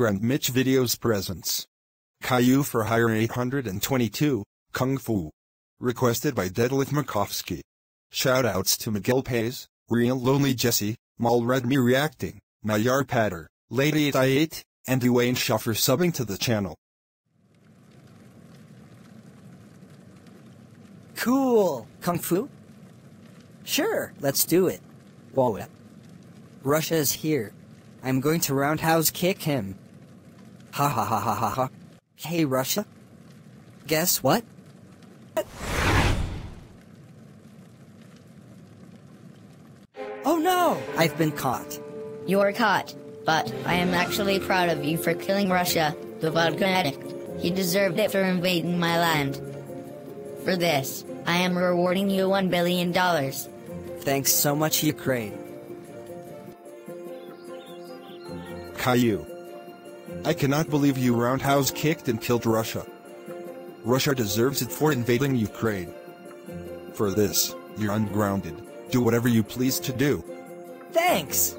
GrantMitch Videos presents. Caillou for Hire 822, Kung Fu. Requested by Deadlift Makovsky. Shoutouts to Miguel Paez, Real Lonely Jesse, Mal Red Me Reacting, Mayar Patter, Lady 8 and Dwayne Shuffer subbing to the channel. Cool. Kung Fu? Sure, let's do it. Wallet. Russia is here. I'm going to roundhouse kick him. Ha ha ha ha ha ha. Hey, Russia. Guess what? Oh no! I've been caught. You're caught, but I am actually proud of you for killing Russia, the vodka addict. He deserved it for invading my land. For this, I am rewarding you $1 billion. Thanks so much, Ukraine. Caillou. I cannot believe you roundhouse kicked and killed Russia. Russia deserves it for invading Ukraine. For this, you're ungrounded. Do whatever you please to do. Thanks!